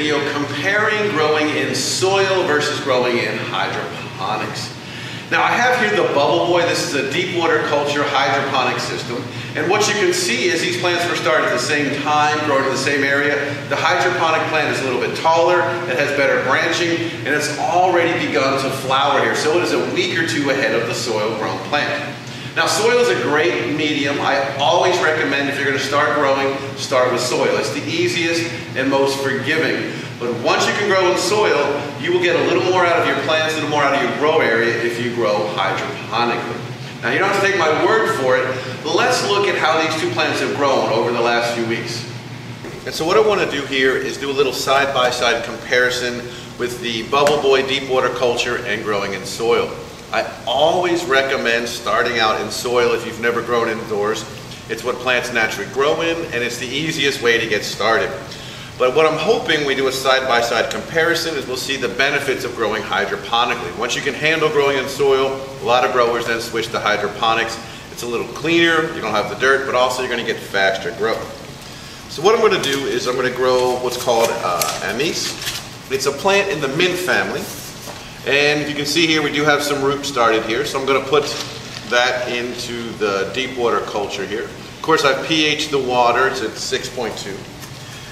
video comparing growing in soil versus growing in hydroponics. Now I have here the Bubble Boy. This is a deep water culture hydroponic system. And what you can see is these plants were started at the same time, growing in the same area. The hydroponic plant is a little bit taller, it has better branching, and it's already begun to flower here. So it is a week or two ahead of the soil grown plant. Now soil is a great medium. I always recommend if you're going to start growing, start with soil. It's the easiest and most forgiving. But once you can grow in soil, you will get a little more out of your plants, a little more out of your grow area if you grow hydroponically. Now you don't have to take my word for it, let's look at how these two plants have grown over the last few weeks. And so what I want to do here is do a little side-by-side -side comparison with the Bubble Boy deep water culture and growing in soil. I always recommend starting out in soil if you've never grown indoors. It's what plants naturally grow in and it's the easiest way to get started. But what I'm hoping we do a side-by-side -side comparison is we'll see the benefits of growing hydroponically. Once you can handle growing in soil, a lot of growers then switch to hydroponics. It's a little cleaner, you don't have the dirt, but also you're gonna get faster growth. So what I'm gonna do is I'm gonna grow what's called uh. It's a plant in the mint family. And you can see here, we do have some roots started here. So I'm gonna put that into the deep water culture here. Of course, I've pH the water, it's at 6.2.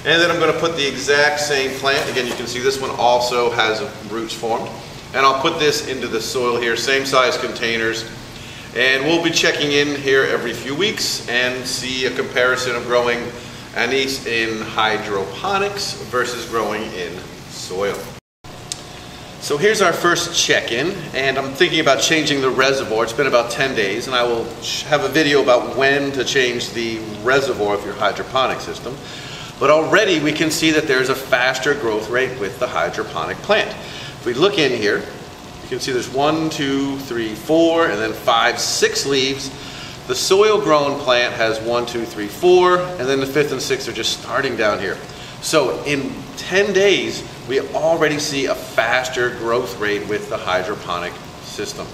And then I'm gonna put the exact same plant. Again, you can see this one also has roots formed. And I'll put this into the soil here, same size containers. And we'll be checking in here every few weeks and see a comparison of growing anise in hydroponics versus growing in soil. So here's our first check-in, and I'm thinking about changing the reservoir. It's been about 10 days, and I will have a video about when to change the reservoir of your hydroponic system. But already we can see that there's a faster growth rate with the hydroponic plant. If we look in here, you can see there's one, two, three, four, and then five, six leaves. The soil grown plant has one, two, three, four, and then the fifth and sixth are just starting down here. So in 10 days, we already see a faster growth rate with the hydroponic system.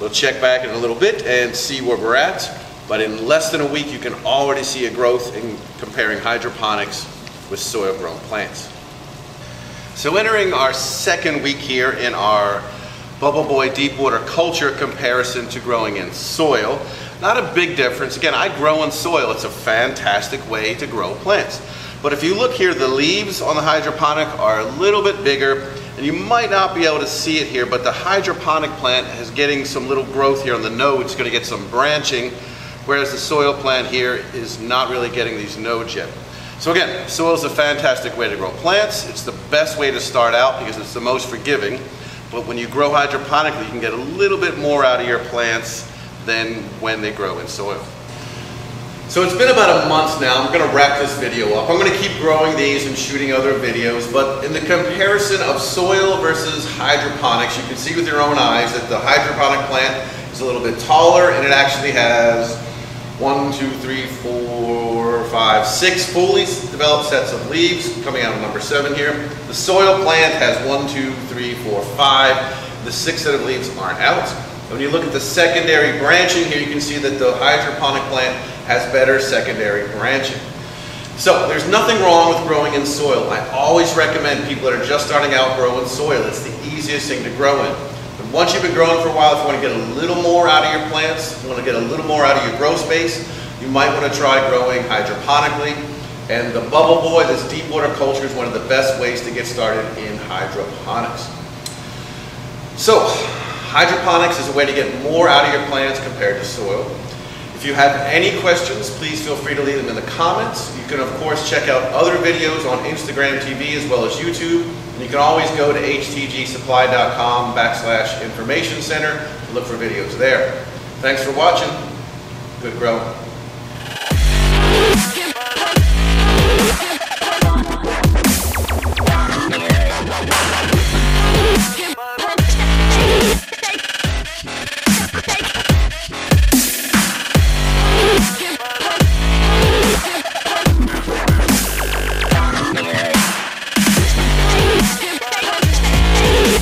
We'll check back in a little bit and see where we're at, but in less than a week you can already see a growth in comparing hydroponics with soil grown plants. So entering our second week here in our Bubble Boy Deep Water Culture comparison to growing in soil, not a big difference. Again, I grow in soil. It's a fantastic way to grow plants. But if you look here, the leaves on the hydroponic are a little bit bigger, and you might not be able to see it here, but the hydroponic plant is getting some little growth here on the node. It's gonna get some branching, whereas the soil plant here is not really getting these nodes yet. So again, soil is a fantastic way to grow plants. It's the best way to start out because it's the most forgiving. But when you grow hydroponically, you can get a little bit more out of your plants than when they grow in soil. So it's been about a month now. I'm going to wrap this video up. I'm going to keep growing these and shooting other videos, but in the comparison of soil versus hydroponics, you can see with your own eyes that the hydroponic plant is a little bit taller and it actually has one, two, three, four, five, six fully developed sets of leaves coming out of number seven here. The soil plant has one, two, three, four, five. The six set of leaves aren't out. When you look at the secondary branching here, you can see that the hydroponic plant has better secondary branching. So there's nothing wrong with growing in soil. I always recommend people that are just starting out grow in soil. It's the easiest thing to grow in. But once you've been growing for a while, if you want to get a little more out of your plants, you want to get a little more out of your grow space, you might want to try growing hydroponically. And the Bubble Boy, this deep water culture, is one of the best ways to get started in hydroponics. So, hydroponics is a way to get more out of your plants compared to soil. If you have any questions, please feel free to leave them in the comments. You can, of course, check out other videos on Instagram TV as well as YouTube. And you can always go to htgsupply.com backslash information center to look for videos there. Thanks for watching. Good growing.